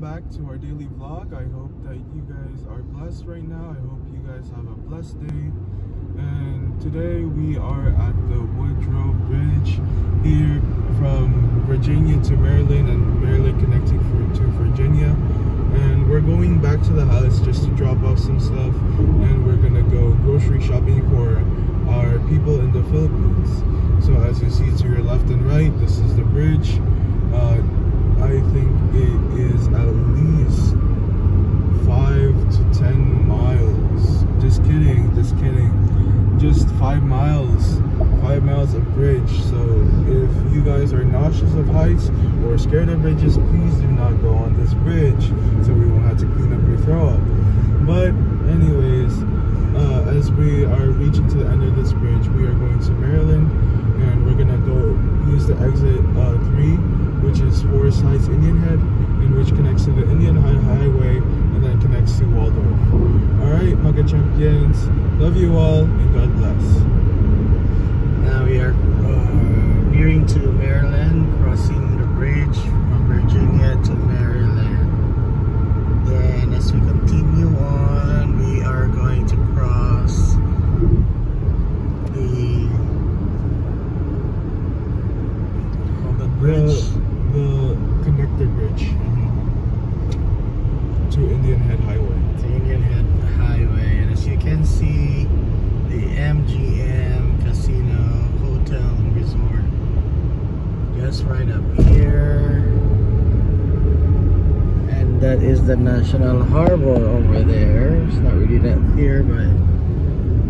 back to our daily vlog. I hope that you guys are blessed right now. I hope you guys have a blessed day. And today we are at the Woodrow Bridge here from Virginia to Maryland and Maryland connecting to Virginia. And we're going back to the house just to drop off some stuff and we're gonna go grocery shopping for our people in the Philippines. So as you see to your left and right, this is the bridge. Uh, I think it is at least five to ten miles. Just kidding, just kidding. Just five miles, five miles of bridge. So if you guys are nauseous of heights or scared of bridges, please do not go on this bridge so we won't have to clean up your throw up. But anyways, uh, as we are reaching to the end of this bridge, we are going to Maryland and we're gonna go use the exit uh, 3 which is Forest Heights Indian Head, and which connects to the Indian Highway and then connects to Waldorf. Alright, mga ka-champions, love you all and God bless. Now we are uh, nearing to Maryland, crossing the bridge from Virginia to Maryland. Then as we continue on, we are going to cross the, the bridge. The, the connector bridge to Indian Head Highway. the Indian Head Highway, and as you can see, the MGM Casino Hotel and Resort just right up here. And that is the National Harbor over there. It's not really that clear, but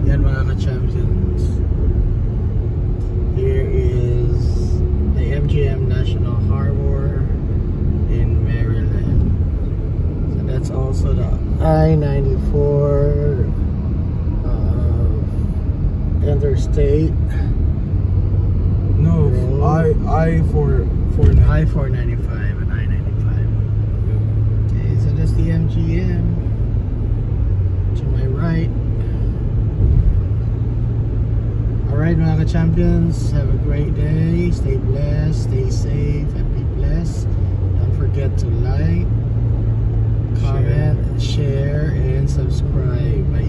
yan mga ka-champions. Here is the MGM National Harbor in Maryland. So that's also the I-94 uh, interstate. No, Road. I I for for I-495 and I-95. Okay, so that's the MGM. To my right. Alright mga ka-champions, have a great day. Stay blessed, stay safe, and be blessed. Don't forget to like, comment, share, and subscribe. My